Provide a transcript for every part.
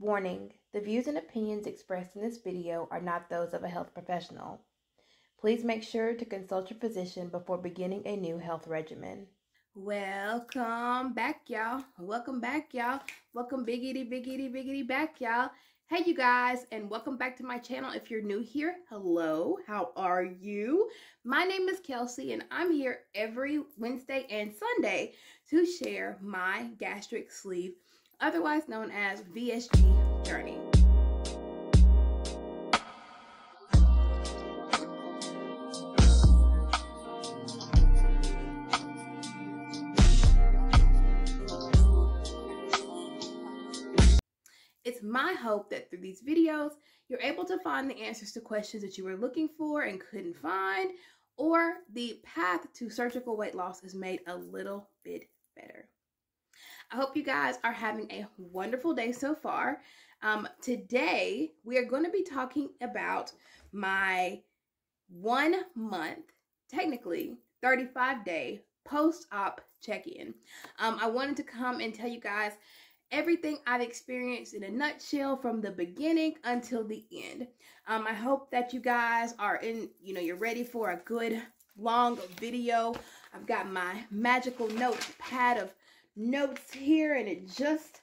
Warning the views and opinions expressed in this video are not those of a health professional. Please make sure to consult your physician before beginning a new health regimen. Welcome back, y'all. Welcome back, y'all. Welcome, biggity, biggity, biggity back, y'all. Hey, you guys, and welcome back to my channel. If you're new here, hello, how are you? My name is Kelsi, and I'm here every Wednesday and Sunday to share my gastric sleeve otherwise known as VSG Journey. It's my hope that through these videos, you're able to find the answers to questions that you were looking for and couldn't find, or the path to surgical weight loss is made a little bit better. I hope you guys are having a wonderful day so far. Um, today, we are going to be talking about my one month, technically 35 day post op check in. Um, I wanted to come and tell you guys everything I've experienced in a nutshell from the beginning until the end. Um, I hope that you guys are in, you know, you're ready for a good long video. I've got my magical notepad of notes here and it just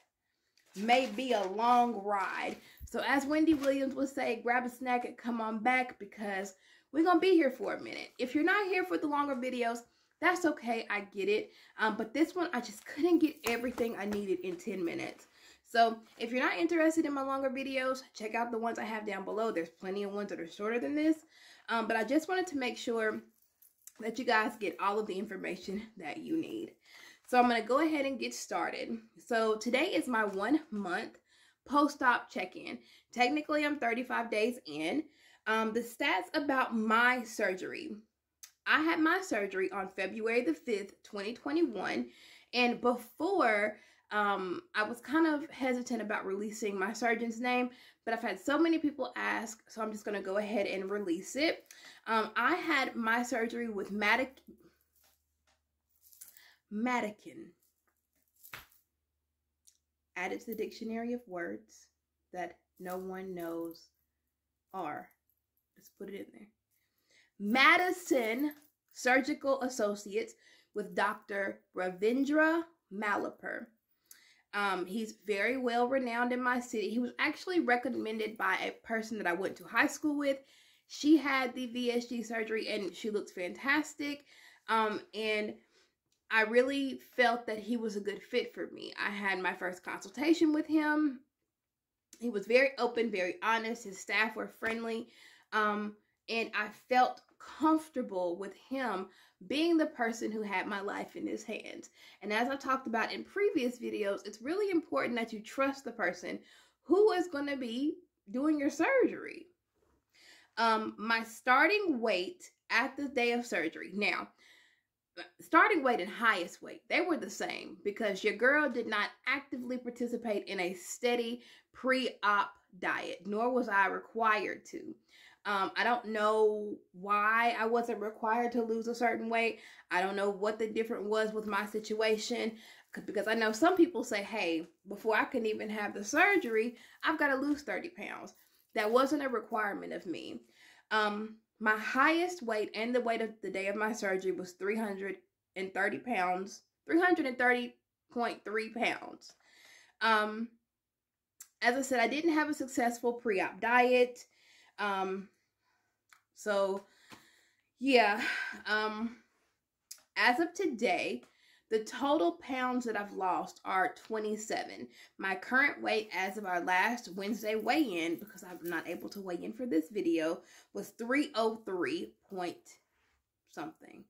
may be a long ride. So as Wendy Williams would say, grab a snack and come on back because we're going to be here for a minute. If you're not here for the longer videos, that's okay. I get it. Um, but this one, I just couldn't get everything I needed in 10 minutes. So if you're not interested in my longer videos, check out the ones I have down below. There's plenty of ones that are shorter than this. Um, but I just wanted to make sure that you guys get all of the information that you need. So I'm going to go ahead and get started. So today is my one month post-op check-in. Technically, I'm 35 days in. Um, the stats about my surgery. I had my surgery on February the 5th, 2021. And before, um, I was kind of hesitant about releasing my surgeon's name, but I've had so many people ask, so I'm just going to go ahead and release it. Um, I had my surgery with Matic Madikin. Added to the dictionary of words that no one knows are. Let's put it in there. Madison Surgical Associates with Dr. Ravindra Malapur. Um, he's very well renowned in my city. He was actually recommended by a person that I went to high school with. She had the VSG surgery and she looks fantastic. Um, and I really felt that he was a good fit for me. I had my first consultation with him. He was very open, very honest. His staff were friendly. Um, and I felt comfortable with him being the person who had my life in his hands. And as I talked about in previous videos, it's really important that you trust the person who is going to be doing your surgery. Um, my starting weight at the day of surgery. Now, starting weight and highest weight, they were the same because your girl did not actively participate in a steady pre op diet, nor was I required to. Um, I don't know why I wasn't required to lose a certain weight. I don't know what the difference was with my situation because I know some people say, hey, before I can even have the surgery, I've got to lose 30 pounds. That wasn't a requirement of me. Um, my highest weight and the weight of the day of my surgery was 330 pounds, 330.3 pounds. Um, as I said, I didn't have a successful pre-op diet. Um, so yeah, um, as of today, the total pounds that I've lost are 27. My current weight as of our last Wednesday weigh-in, because I'm not able to weigh in for this video, was 303 point something.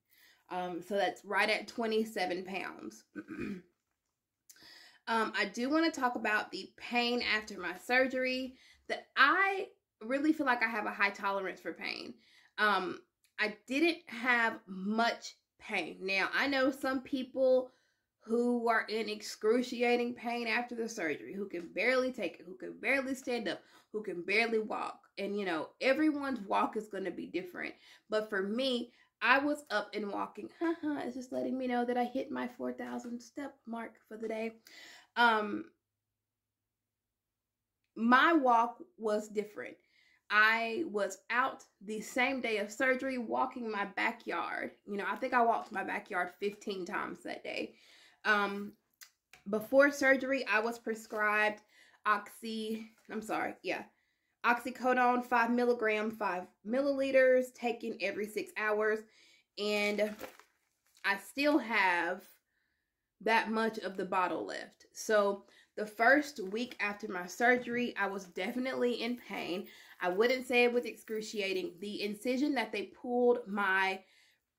Um, so that's right at 27 pounds. um, I do want to talk about the pain after my surgery. That I really feel like I have a high tolerance for pain. Um, I didn't have much pain. Now, I know some people who are in excruciating pain after the surgery, who can barely take it, who can barely stand up, who can barely walk. And you know, everyone's walk is going to be different. But for me, I was up and walking. it's just letting me know that I hit my 4,000 step mark for the day. Um, my walk was different. I was out the same day of surgery walking my backyard. You know, I think I walked my backyard 15 times that day. Um, before surgery, I was prescribed oxy, I'm sorry, yeah, oxycodone 5 milligram, 5 milliliters, taken every six hours. And I still have that much of the bottle left. So the first week after my surgery, I was definitely in pain. I wouldn't say it was excruciating. The incision that they pulled my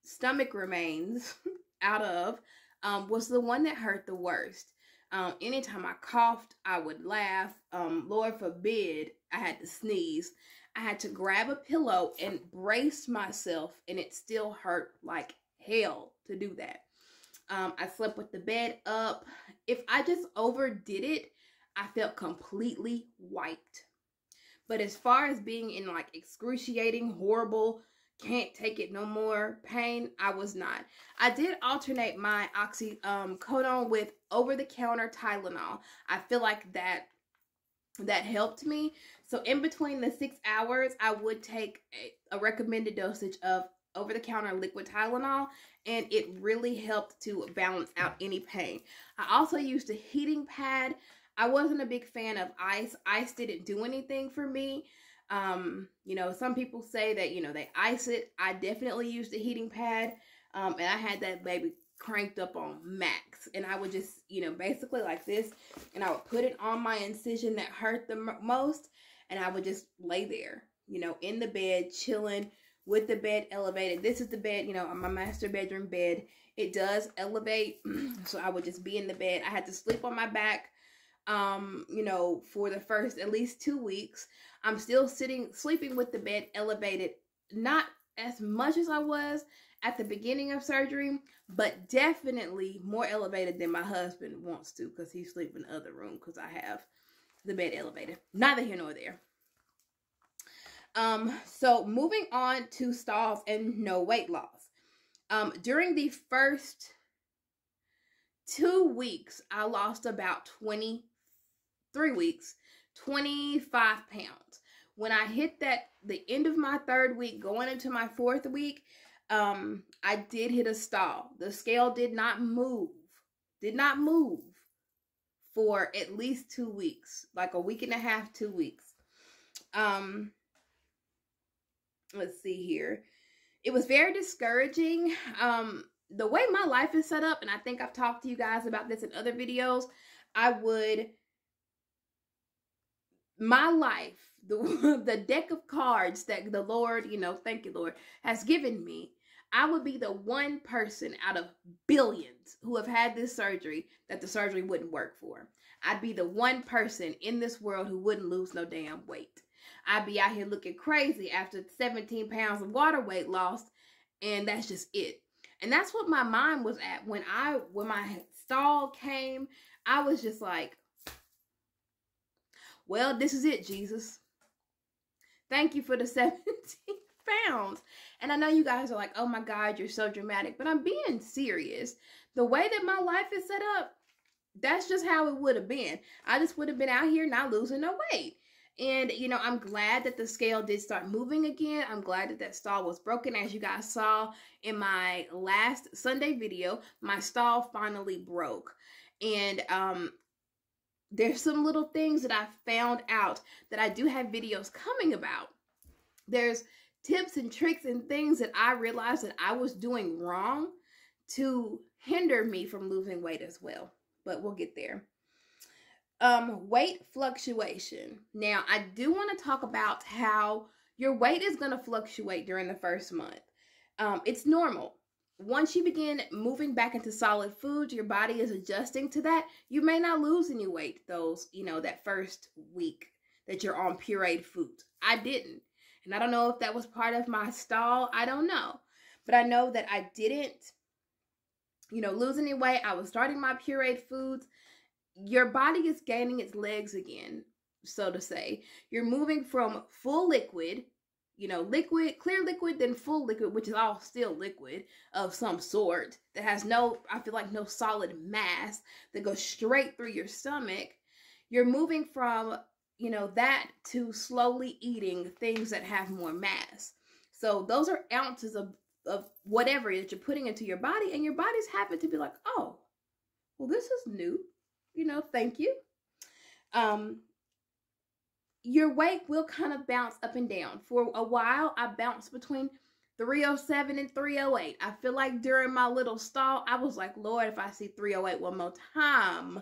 stomach remains out of um, was the one that hurt the worst. Um, anytime I coughed, I would laugh. Um, Lord forbid I had to sneeze. I had to grab a pillow and brace myself, and it still hurt like hell to do that. Um, I slept with the bed up. If I just overdid it, I felt completely wiped. But as far as being in like excruciating, horrible, can't take it no more pain, I was not. I did alternate my oxycodone um, with over the counter Tylenol. I feel like that that helped me. So in between the six hours, I would take a, a recommended dosage of over the counter liquid Tylenol and it really helped to balance out any pain. I also used a heating pad. I wasn't a big fan of ice. Ice didn't do anything for me. Um, you know, some people say that, you know, they ice it. I definitely used a heating pad. Um, and I had that baby cranked up on max. And I would just, you know, basically like this. And I would put it on my incision that hurt the m- most. And I would just lay there, you know, in the bed, chilling with the bed elevated. This is the bed, you know, my master bedroom bed. It does elevate. so I would just be in the bed. I had to sleep on my back um, you know, for the first at least 2 weeks. I'm still sitting sleeping with the bed elevated not as much as I was at the beginning of surgery, but definitely more elevated than my husband wants to because he sleeps in the other room because I have the bed elevated. Neither here nor there. Um, so moving on to stalls and no weight loss. Um, during the first two weeks, I lost about 23 weeks, 25 pounds. When I hit that the end of my third week, going into my fourth week, um, I did hit a stall. The scale did not move, did not move for at least two weeks, like a week and a half, two weeks. Um, let's see here. It was very discouraging. Um, the way my life is set up, and I think I've talked to you guys about this in other videos, I would my life, the the deck of cards that the Lord, you know, thank you, Lord, has given me, I would be the one person out of billions who have had this surgery that the surgery wouldn't work for. I'd be the one person in this world who wouldn't lose no damn weight. I'd be out here looking crazy after 17 pounds of water weight lost, and that's just it. And that's what my mind was at when I when my stall came. I was just like, well, this is it, Jesus. Thank you for the 17 pounds. And I know you guys are like, oh my God, you're so dramatic, but I'm being serious. The way that my life is set up, that's just how it would have been. I just would have been out here not losing no weight. And, you know, I'm glad that the scale did start moving again. I'm glad that that stall was broken. As you guys saw in my last Sunday video, my stall finally broke. And um, there's some little things that I found out that I do have videos coming about. There's tips and tricks and things that I realized that I was doing wrong to hinder me from losing weight as well. But we'll get there. Um, weight fluctuation. Now, I do want to talk about how your weight is going to fluctuate during the first month. Um, it's normal. Once you begin moving back into solid foods, your body is adjusting to that. You may not lose any weight those, you know, that first week that you're on pureed foods. I didn't. And I don't know if that was part of my stall. I don't know. But I know that I didn't, you know, lose any weight. I was starting my pureed foods your body is gaining its legs again, so to say. You're moving from full liquid, you know, liquid, clear liquid, then full liquid, which is all still liquid of some sort that has no, I feel like, no solid mass that goes straight through your stomach. You're moving from you know, that to slowly eating things that have more mass. So those are ounces of, of whatever that you're putting into your body, and your body's happy to be like, oh, well, this is new. You know, thank you. Um, your weight will kind of bounce up and down. For a while, I bounced between 307 and 308. I feel like during my little stall, I was like, Lord, if I see 308 one more time,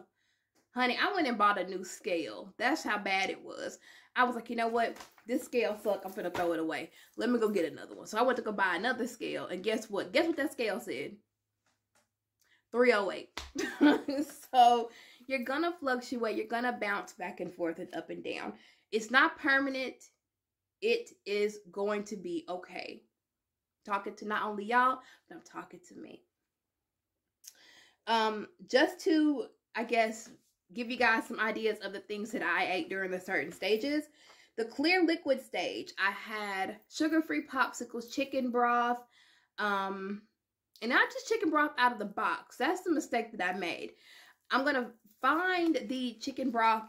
honey, I went and bought a new scale. That's how bad it was. I was like, you know what? This scale suck. I'm gonna throw it away. Let me go get another one. So I went to go buy another scale, and guess what? Guess what that scale said? 308. so you're gonna fluctuate. You're gonna bounce back and forth and up and down. It's not permanent. It is going to be okay. Talking to not only y'all, but I'm talking to me. Um, just to, I guess, give you guys some ideas of the things that I ate during the certain stages. The clear liquid stage, I had sugar-free popsicles, chicken broth, um, and not just chicken broth out of the box. That's the mistake that I made. I'm going to find the chicken broth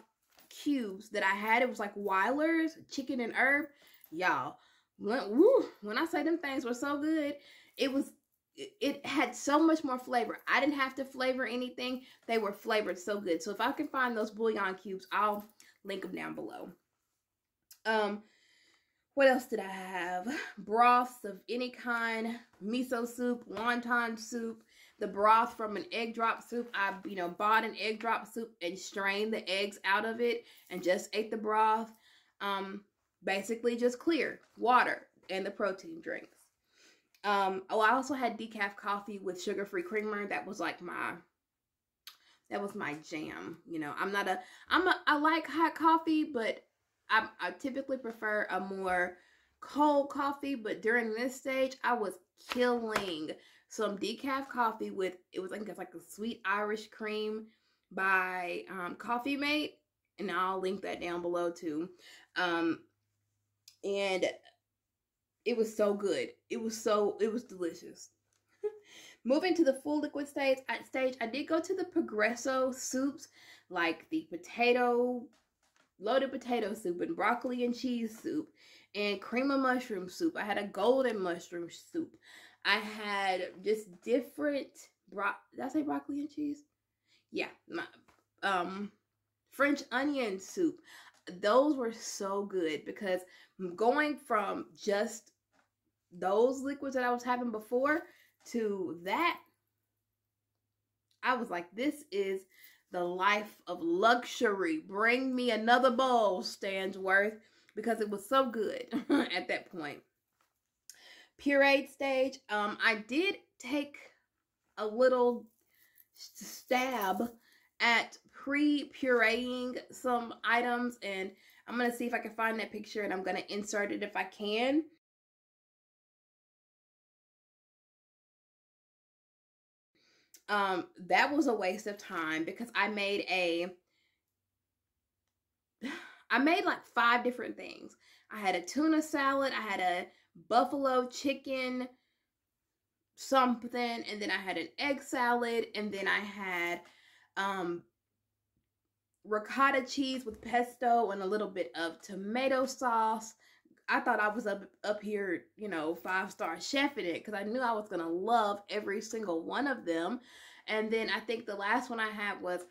cubes that I had. It was like Wyler's chicken and herb. Y'all, when, woo, when I say them things were so good, it was it had so much more flavor. I didn't have to flavor anything. They were flavored so good. So if I can find those bouillon cubes, I'll link them down below. Um, what else did I have? Broths of any kind, miso soup, wonton soup, the broth from an egg drop soup. I, you know, bought an egg drop soup and strained the eggs out of it and just ate the broth. Um, basically just clear water and the protein drinks. Um, oh, I also had decaf coffee with sugar-free creamer. That was like my, that was my jam. You know, I'm not a, I'm a, I like hot coffee, but I, I typically prefer a more cold coffee. But during this stage, I was killing some decaf coffee with, it was, I think it's like a sweet Irish cream by um, Coffee Mate. And I'll link that down below too. Um, and it was so good. It was so it was delicious. Moving to the full liquid stage, at stage, I did go to the Progresso soups, like the potato, loaded potato soup and broccoli and cheese soup and cream of mushroom soup. I had a golden mushroom soup. I had just different bro did I say broccoli and cheese? Yeah, my, um French onion soup. Those were so good because going from just those liquids that I was having before to that, I was like, this is the life of luxury. Bring me another bowl, Stansworth, because it was so good at that point. Pureed stage, um, I did take a little stab at pre-pureeing some items and I'm going to see if I can find that picture and I'm going to insert it if I can. um that was a waste of time because I made a I made like five different things. I had a tuna salad, I had a buffalo chicken something, and then I had an egg salad, and then I had um ricotta cheese with pesto and a little bit of tomato sauce. I thought I was up up here, you know, five star chef in it because I knew I was gonna love every single one of them. And then I think the last one I had was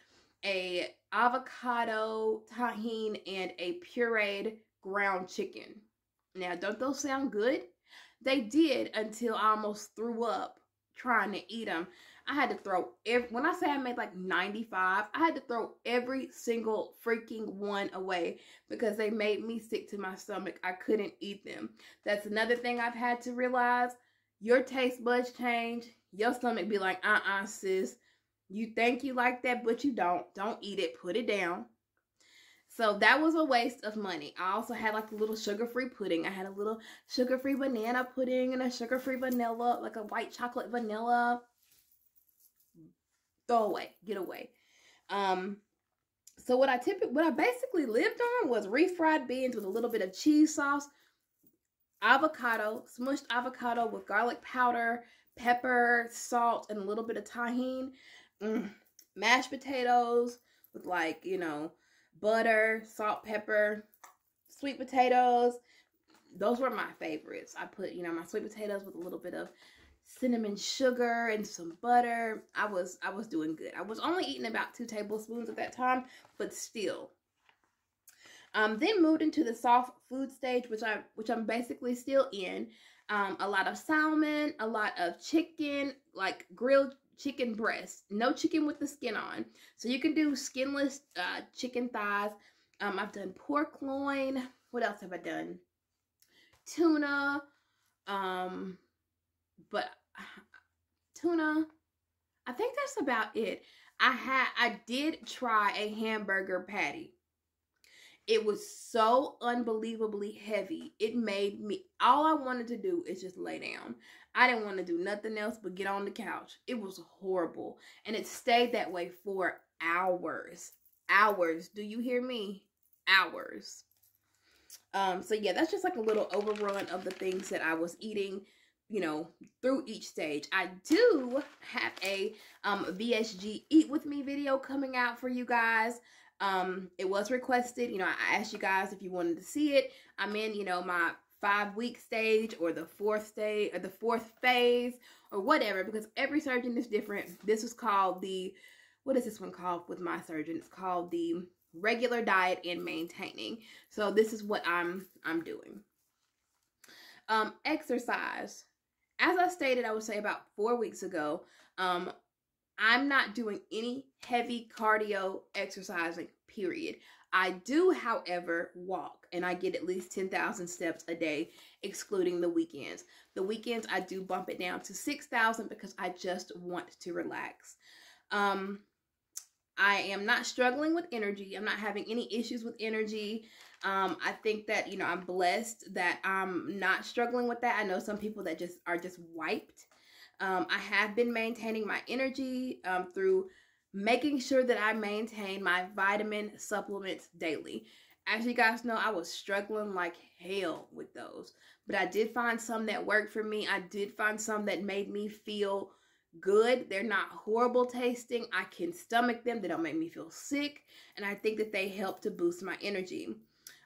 a avocado tahine and a pureed ground chicken. Now, don't those sound good? They did until I almost threw up trying to eat them. I had to throw every, when I say I made like 95, I had to throw every single freaking one away because they made me sick to my stomach. I couldn't eat them. That's another thing I've had to realize. Your taste buds change. Your stomach be like, uh-uh, sis. You think you like that, but you don't. Don't eat it. Put it down. So that was a waste of money. I also had like a little sugar-free pudding. I had a little sugar-free banana pudding and a sugar-free vanilla, like a white chocolate vanilla throw away, get away. Um, so what I typically, what I basically lived on was refried beans with a little bit of cheese sauce, avocado, smushed avocado with garlic powder, pepper, salt, and a little bit of Tajín. Mm. Mashed potatoes with like, you know, butter, salt, pepper, sweet potatoes. Those were my favorites. I put, you know, my sweet potatoes with a little bit of cinnamon sugar and some butter. I was I was doing good. I was only eating about two tablespoons at that time, but still. Um, then moved into the soft food stage, which I which I'm basically still in. Um, a lot of salmon, a lot of chicken, like grilled chicken breast. No chicken with the skin on. So you can do skinless uh, chicken thighs. Um, I've done pork loin. What else have I done? Tuna. Um, but tuna. I think that's about it. I had I did try a hamburger patty. It was so unbelievably heavy. It made me all I wanted to do is just lay down. I didn't want to do nothing else but get on the couch. It was horrible. And it stayed that way for hours. Hours. Do you hear me? Hours. Um, so yeah, that's just like a little overrun of the things that I was eating you know, through each stage. I do have a um, VSG Eat With Me video coming out for you guys. Um, it was requested, you know, I asked you guys if you wanted to see it. I'm in, you know, my five week stage or the fourth stage or the fourth phase or whatever because every surgeon is different. This is called the, what is this one called with my surgeon? It's called the regular diet and maintaining. So this is what I'm, I'm doing. Um, exercise as I stated, I would say about four weeks ago, um, I'm not doing any heavy cardio exercising, period. I do, however, walk and I get at least 10,000 steps a day, excluding the weekends. The weekends, I do bump it down to 6,000 because I just want to relax. Um, I am not struggling with energy. I'm not having any issues with energy. Um, I think that, you know, I'm blessed that I'm not struggling with that. I know some people that just are just wiped. Um, I have been maintaining my energy um, through making sure that I maintain my vitamin supplements daily. As you guys know, I was struggling like hell with those, but I did find some that worked for me. I did find some that made me feel good. They're not horrible tasting. I can stomach them. They don't make me feel sick. And I think that they help to boost my energy.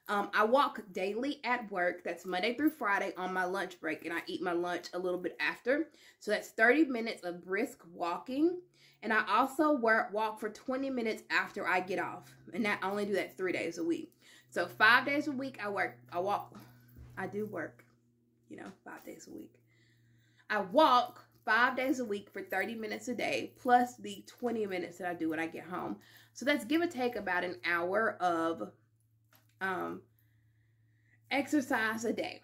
Um, I walk daily at work. That's Monday through Friday on my lunch break, and I eat my lunch a little bit after. So that's 30 minutes of brisk walking. And I also work, walk for 20 minutes after I get off. And I only do that three days a week. So five days a week I work. I walk. I do work, you know, five days a week. I walk five days a week for 30 minutes a day, plus the 20 minutes that I do when I get home. So that's give or take about an hour of um, exercise a day.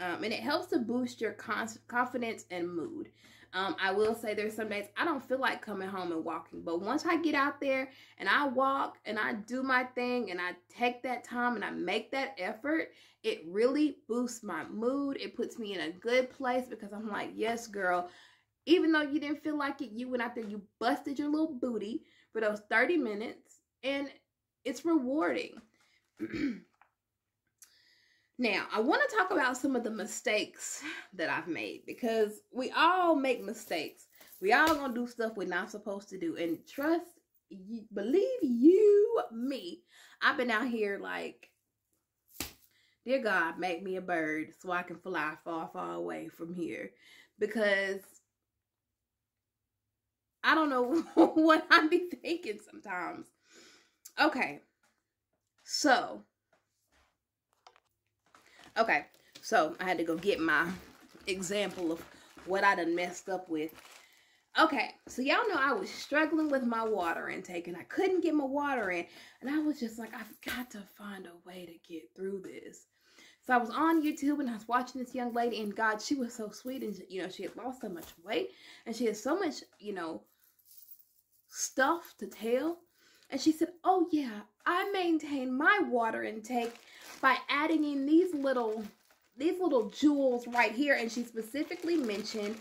Um, and it helps to boost your confidence and mood. Um, I will say there's some days I don't feel like coming home and walking, but once I get out there and I walk and I do my thing and I take that time and I make that effort, it really boosts my mood. It puts me in a good place because I'm like, yes, girl, even though you didn't feel like it, you went out there, you busted your little booty for those 30 minutes, and it's rewarding. now, I want to talk about some of the mistakes that I've made because we all make mistakes. We all gonna do stuff we're not supposed to do. And trust, believe you me, I've been out here like, dear God, make me a bird so I can fly far, far away from here. Because I don't know what I'd be thinking sometimes. Okay, so, okay, so I had to go get my example of what I done messed up with. Okay, so y'all know I was struggling with my water intake and I couldn't get my water in. And I was just like, I've got to find a way to get through this. So I was on YouTube and I was watching this young lady, and God, she was so sweet. And, you know, she had lost so much weight and she had so much, you know, stuff to tell. And she said, Oh, yeah, I maintain my water intake by adding in these little these little jewels right here. And she specifically mentioned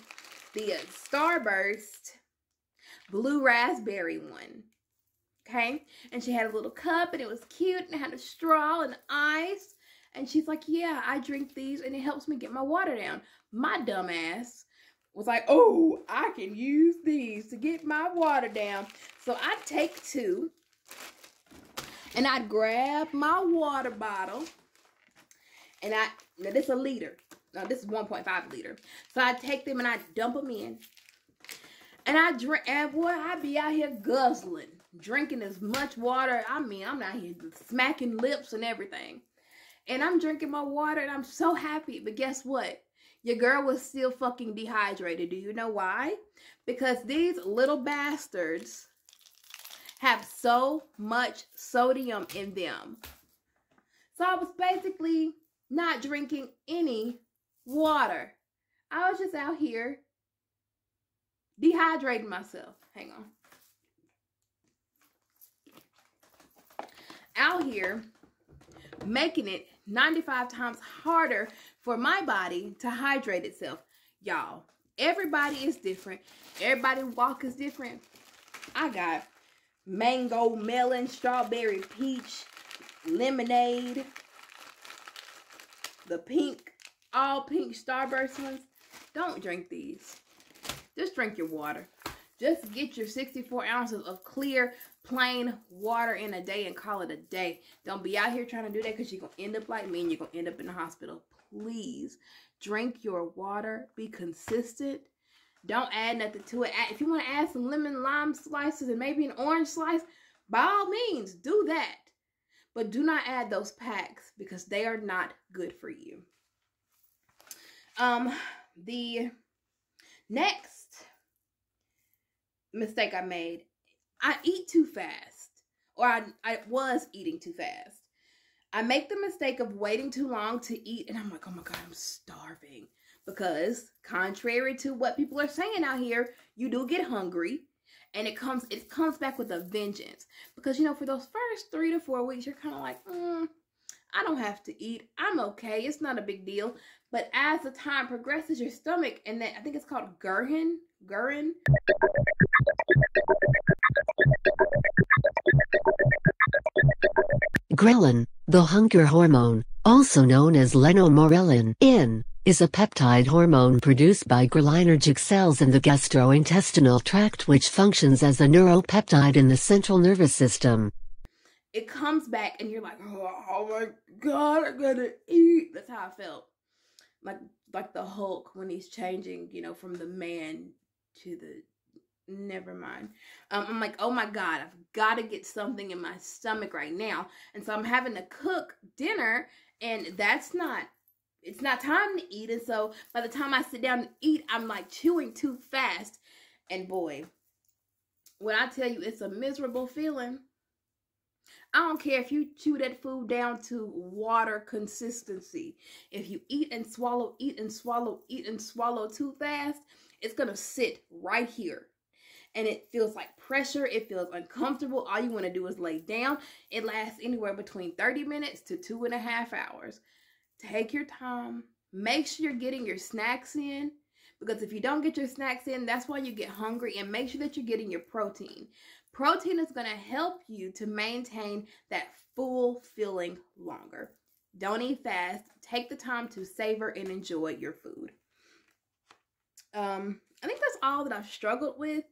the starburst blue raspberry one okay? And she had a little cup and it was cute and it had a straw and ice. And she's like yeah i drink these and it helps me get my water down. My dumb ass was like oh i can use these to get my water down. So i take two And I'd grab my water bottle and I, now this is a liter. Now this is 1.5 liter. So I take them and I dump them in. And I drink, and boy, I be out here guzzling, drinking as much water. I mean, I'm out here smacking lips and everything. And I'm drinking my water and I'm so happy. But guess what? Your girl was still fucking dehydrated. Do you know why? Because these little bastards have so much sodium in them. So I was basically not drinking any water. I was just out here dehydrating myself. Hang on. Out here making it 95 times harder for my body to hydrate itself. Y'all, everybody is different. Everybody walk is different. I got mango, melon, strawberry, peach, lemonade, the pink, all pink starburst ones. Don't drink these. Just drink your water. Just get your 64 ounces of clear, plain water in a day and call it a day. Don't be out here trying to do that because you're going to end up like me and you're going to end up in the hospital. Please drink your water. Be consistent. Don't add nothing to it. If you want to add some lemon lime slices and maybe an orange slice, by all means, do that. But do not add those packs because they are not good for you. Um, the next mistake I made, I eat too fast, or I, I was eating too fast. I make the mistake of waiting too long to eat, and I'm like, oh my God, I'm starving. Because contrary to what people are saying out here, you do get hungry and it comes it comes back with a vengeance. Because you know for those first three to four weeks you're kind of like mm, i don't have to eat. I'm okay. It's not a big deal. But as the time progresses your stomach and then i think it's called ghrelin ghrelin Ghrelin, the hunger hormone, also known as lenomorelin, in is a peptide hormone produced by ghrelinergic cells in the gastrointestinal tract which functions as a neuropeptide in the central nervous system. It comes back and you're like, oh, my god, I gotta eat. That's how I felt. Like like the Hulk when he's changing, you know, from the man to the never mind. Um, I'm like, oh my God, I've got to get something in my stomach right now. And so I'm having to cook dinner, and that's not it's not time to eat. And so by the time I sit down and eat, I'm like chewing too fast. And boy, when I tell you it's a miserable feeling, I don't care if you chew that food down to water consistency. If you eat and swallow, eat and swallow, eat and swallow too fast, it's going to sit right here. And it feels like pressure. It feels uncomfortable. All you want to do is lay down. It lasts anywhere between 30 minutes to two and a half hours. Take your time. Make sure you're getting your snacks in because if you don't get your snacks in, that's why you get hungry. And make sure that you're getting your protein. Protein is going to help you to maintain that full feeling longer. Don't eat fast. Take the time to savor and enjoy your food. Um, I think that's all that I've struggled with.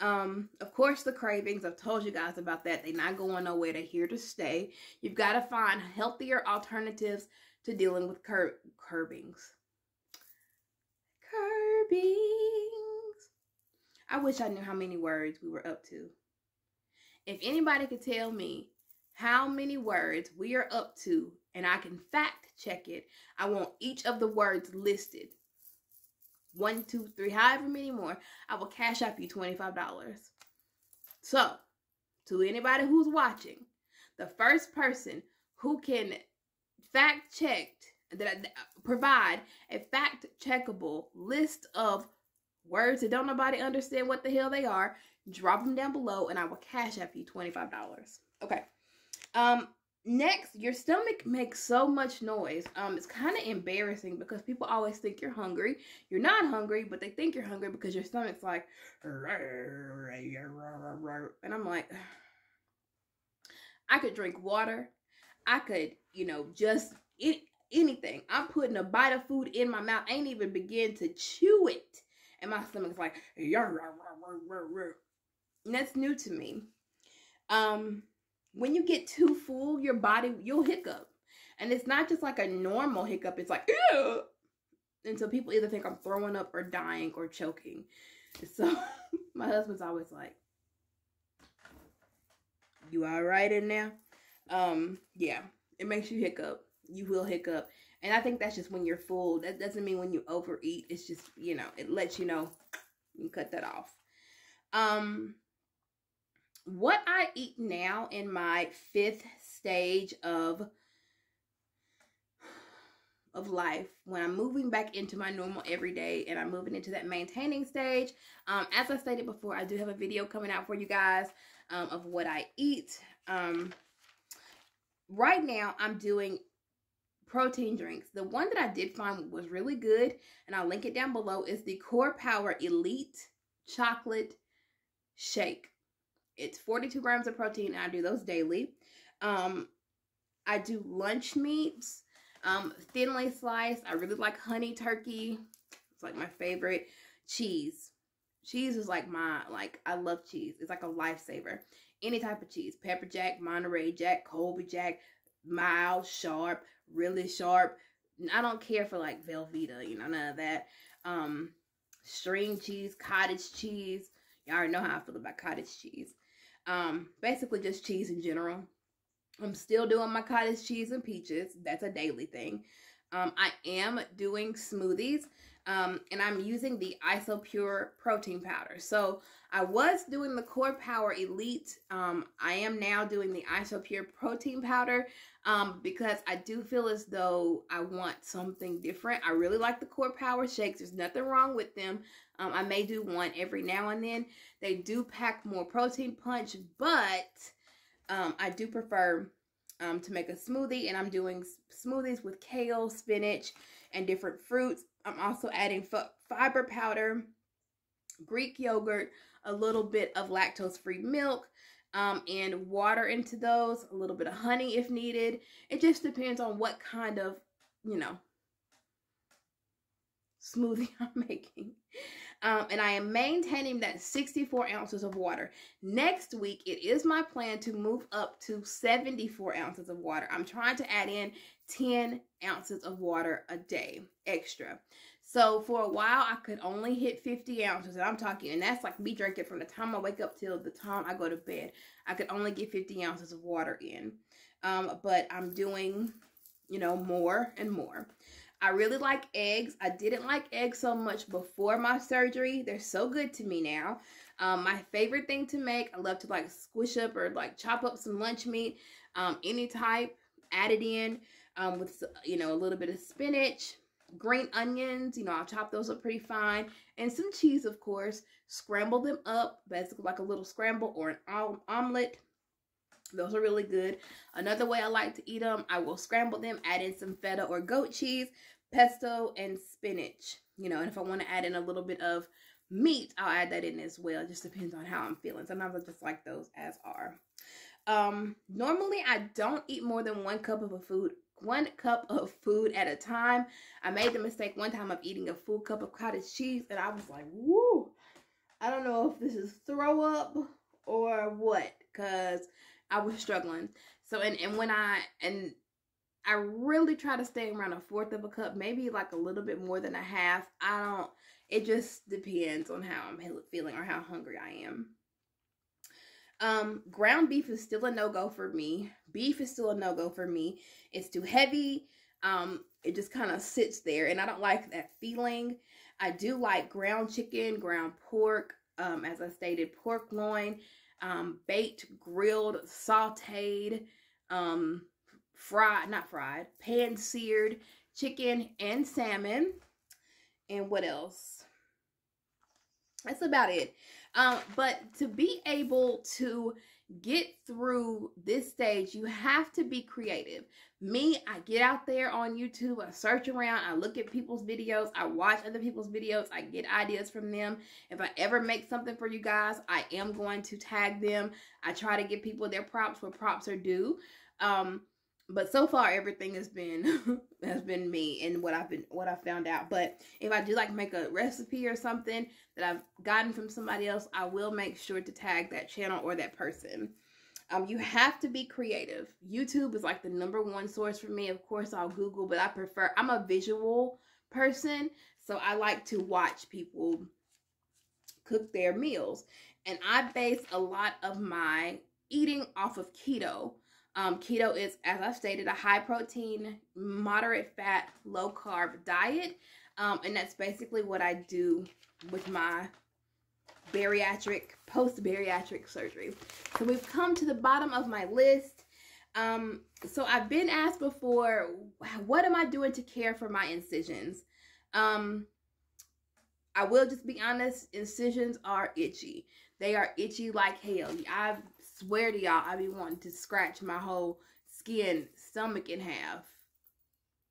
Um, of course, the cravings, I've told you guys about that. They're not going nowhere. They're here to stay. You've got to find healthier alternatives to dealing with cur- curbings. Curbings. I wish I knew how many words we were up to. If anybody could tell me how many words we are up to and I can fact check it, I want each of the words listed. One, two, three, however many more, I will cash up you $25. So, to anybody who's watching, the first person who can fact checked that provide a fact checkable list of words that don't nobody understand what the hell they are drop them down below and i will cash up you $25 okay. Um next your stomach makes so much noise. Um it's kind of embarrassing because people always think you're hungry. You're not hungry but they think you're hungry because your stomach's like and i'm like i could drink water I could, you know, just anything. I'm putting a bite of food in my mouth, ain't even begin to chew it. And my stomach's like, and that's new to me. Um, when you get too full, your body you'll hiccup. And it's not just like a normal hiccup, it's like Ew! and so people either think I'm throwing up or dying or choking. So my husband's always like, You alright in there? Um, yeah, it makes you hiccup. You will hiccup. And I think that's just when you're full. That doesn't mean when you overeat. It's just, you know, it lets you know you cut that off. Um what I eat now in my fifth stage of of life when I'm moving back into my normal everyday and I'm moving into that maintaining stage. Um, as I stated before, I do have a video coming out for you guys um, of what I eat. Um, right now, I'm doing protein drinks. The one that I did find was really good, and I'll link it down below, is the Core Power Elite Chocolate Shake. It's 42 grams of protein, and I do those daily. Um, I do lunch meats, um, thinly sliced. I really like honey turkey. It's like my favorite. Cheese. Cheese is like my, like, I love cheese. It's like a lifesaver. Any type of cheese. Pepper jack, Monterey jack, Colby jack, mild, sharp, really sharp. I don't care for like Velveeta, you know, none of that. Um, string cheese, cottage cheese. Y'all already know how I feel about cottage cheese. Um, basically just cheese in general. I'm still doing my cottage cheese and peaches. That's a daily thing. Um, I am doing smoothies um, and I'm using the Isopure protein powder. So I was doing the Core Power Elite. Um, I am now doing the Isopure protein powder um, because I do feel as though I want something different. I really like the Core Power shakes. There's nothing wrong with them. Um, I may do one every now and then. They do pack more protein punch, but um, I do prefer um, to make a smoothie, and I'm doing smoothies with kale, spinach, and different fruits. I'm also adding fiber powder, Greek yogurt, a little bit of lactose-free milk, um, and water into those, a little bit of honey if needed. It just depends on what kind of, you know, smoothie I'm making. Um, and I am maintaining that 64 ounces of water. Next week, it is my plan to move up to 74 ounces of water. I'm trying to add in 10 ounces of water a day extra. So for a while, I could only hit 50 ounces. And I'm talking, and that's like me drinking from the time I wake up till the time I go to bed. I could only get 50 ounces of water in. Um, but I'm doing, you know, more and more. I really like eggs. I didn't like eggs so much before my surgery. They're so good to me now. Um, my favorite thing to make, I love to like squish up or like chop up some lunch meat, um, any type, add it in um, with, you know, a little bit of spinach, green onions, you know, I'll chop those up pretty fine, and some cheese, of course. Scramble them up, basically like a little scramble or an om omelet. Those are really good. Another way I like to eat them, I will scramble them, add in some feta or goat cheese, pesto, and spinach. You know, and if I want to add in a little bit of meat, I'll add that in as well. It just depends on how I'm feeling. Sometimes I just like those as are. Um, normally I don't eat more than one cup of a food, one cup of food at a time. I made the mistake one time of eating a full cup of cottage cheese, and I was like, woo, I don't know if this is throw up or what, because I was struggling. So and and when I and I really try to stay around a fourth of a cup, maybe like a little bit more than a half. I don't. It just depends on how I'm feeling or how hungry I am. Um, ground beef is still a no go for me. Beef is still a no go for me. It's too heavy. Um, it just kind of sits there, and I don't like that feeling. I do like ground chicken, ground pork. Um, as I stated, pork loin um, baked, grilled, sauteed, um, fried, not fried, pan seared chicken and salmon. And what else? That's about it. Um, but to be able to get through this stage, you have to be creative. Me, I get out there on YouTube, I search around, I look at people's videos, I watch other people's videos, I get ideas from them. If I ever make something for you guys, I am going to tag them. I try to give people their props where props are due. Um, but so far everything has been has been me and what I've been what I found out. But if I do like make a recipe or something that I've gotten from somebody else, I will make sure to tag that channel or that person. Um, you have to be creative. YouTube is like the number one source for me. Of course, I'll Google, but I prefer, I'm a visual person. So I like to watch people cook their meals. And I base a lot of my eating off of keto. Um, keto is, as I stated, a high protein, moderate fat, low carb diet. Um, and that's basically what I do with my bariatric, post bariatric surgery. So we've come to the bottom of my list. Um, so I've been asked before, what am I doing to care for my incisions? Um, I will just be honest, incisions are itchy. They are itchy like hell. I swear to y'all, I be wanting to scratch my whole skin, stomach in half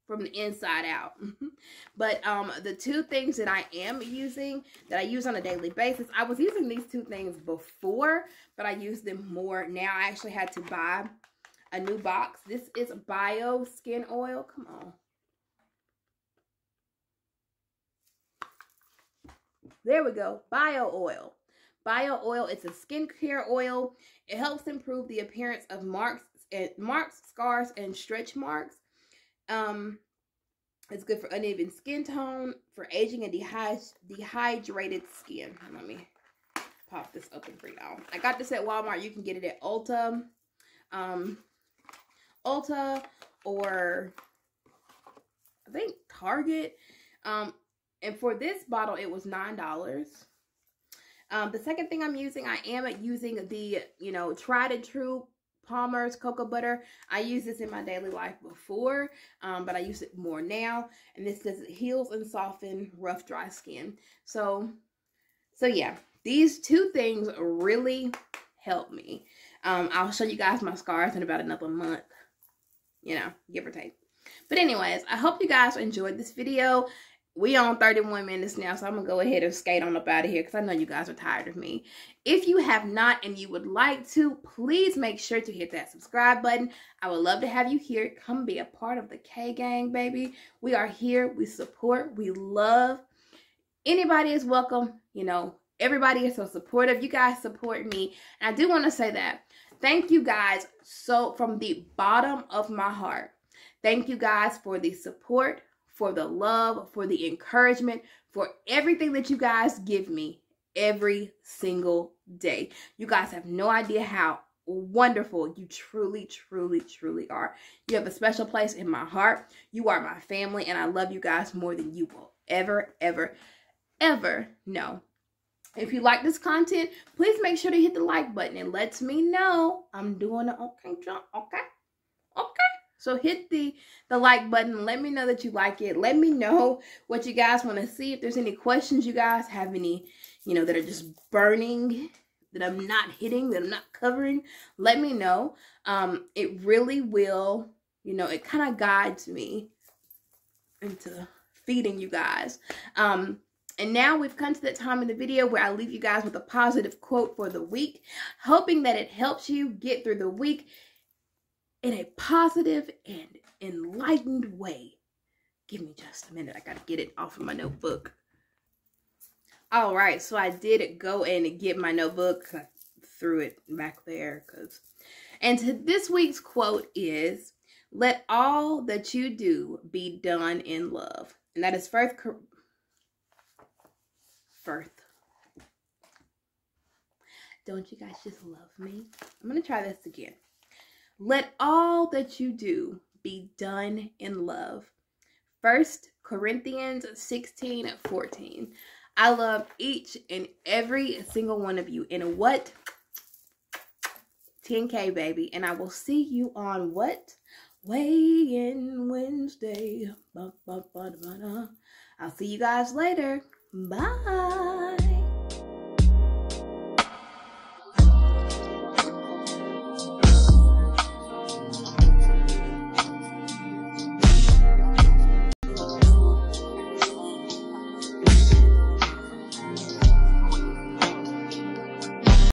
from the inside out. but um, the two things that I am using, that I use on a daily basis, I was using these two things before, but I use them more now. I actually had to buy a new box. This is Bio Skin Oil. Come on. There we go. Bio Oil. Bio Oil, it's a skincare oil. It helps improve the appearance of marks and marks, scars, and stretch marks. Um, it's good for uneven skin tone, for aging and dehy dehydrated skin. Let me pop this open for y'all. I got this at Walmart. You can get it at Ulta, um, Ulta, or I think Target. Um, and for this bottle, it was nine dollars. Um, the second thing I'm using, I am using the, you know, tried and true Palmer's cocoa butter. I use this in my daily life before, um, but I use it more now. And this it heals and soften rough, dry skin. So, so yeah, these two things really help me. Um, I'll show you guys my scars in about another month, you know, give or take. But anyways, I hope you guys enjoyed this video we on 31 minutes now, so I'm gonna go ahead and skate on up out of here because I know you guys are tired of me. If you have not and you would like to, please make sure to hit that subscribe button. I would love to have you here. Come be a part of the K gang, baby. We are here. We support. We love. Anybody is welcome. You know, everybody is so supportive. You guys support me. And I do want to say that. Thank you guys so from the bottom of my heart. Thank you guys for the support, for the love, for the encouragement, for everything that you guys give me every single day. You guys have no idea how wonderful you truly, truly, truly are. You have a special place in my heart. You are my family, and I love you guys more than you will ever, ever, ever know. If you like this content, please make sure to hit the like button. It lets me know I'm doing it okay, John. Okay. So hit the the like button. Let me know that you like it. Let me know what you guys want to see. If there's any questions you guys have any, you know, that are just burning that I'm not hitting, that I'm not covering, let me know. Um, it really will, you know, it kind of guides me into feeding you guys. Um, and now we've come to that time in the video where I leave you guys with a positive quote for the week, hoping that it helps you get through the week in a positive and enlightened way. Give me just a minute. I got to get it off of my notebook. All right, so I did go and get my notebook. I threw it back there because. And to this week's quote is, "Let all that you do be done in love," and that is Firth. Firth. Don't you guys just love me? I'm gonna try this again. Let all that you do be done in love. First Corinthians 16 14. I love each and every single one of you. In what? 10K, baby. And I will see you on what? Weigh in Wednesday. I'll see you guys later. Bye.